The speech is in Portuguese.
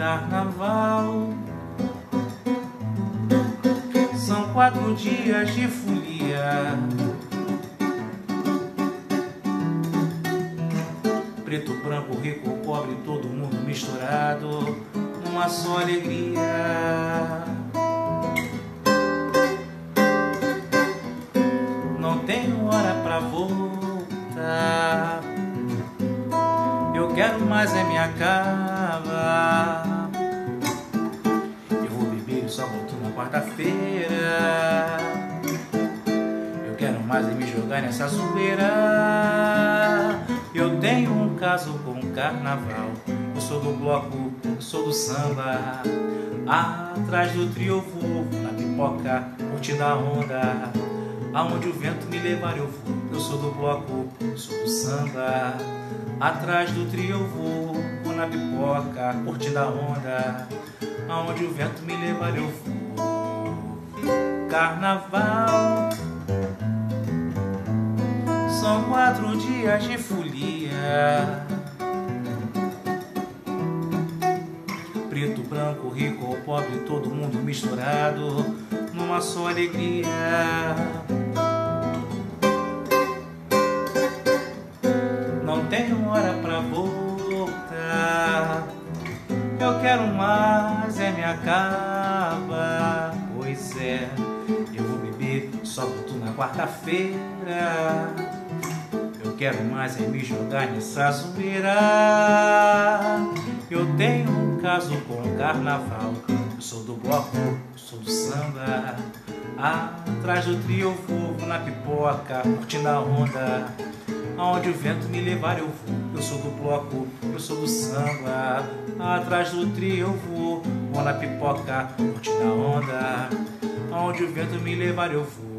carnaval. São quatro dias de folia. Preto, branco, rico, pobre, todo mundo misturado, numa só alegria. Não tenho hora pra voltar. Eu quero mais é minha cava. Quarta-feira. Eu quero mais é me jogar nessa zoeira. Eu tenho um caso com o carnaval. Eu sou do bloco, eu sou do samba. Atrás do vou, na pipoca, curtindo a onda. Aonde o vento me levar eu vou. Eu sou do bloco, eu sou do samba. Atrás do vou na pipoca, curtindo a onda. Aonde o vento me levar eu vou. Carnaval. São quatro dias de folia. Preto, branco, rico ou pobre, todo mundo misturado numa só alegria. Não tenho hora pra voltar. Eu quero mais, é minha cava. Só volto na quarta-feira. Eu quero mais é me jogar nessa zoeira. Eu tenho um caso com o carnaval. Eu sou do bloco, eu sou do samba. Atrás do trio vou na pipoca, curtindo a onda. Aonde o vento me levar eu vou. Eu sou do bloco, eu sou do samba. Atrás do trio eu vou, vou na pipoca, curtindo a onda. Aonde o vento me levar eu vou.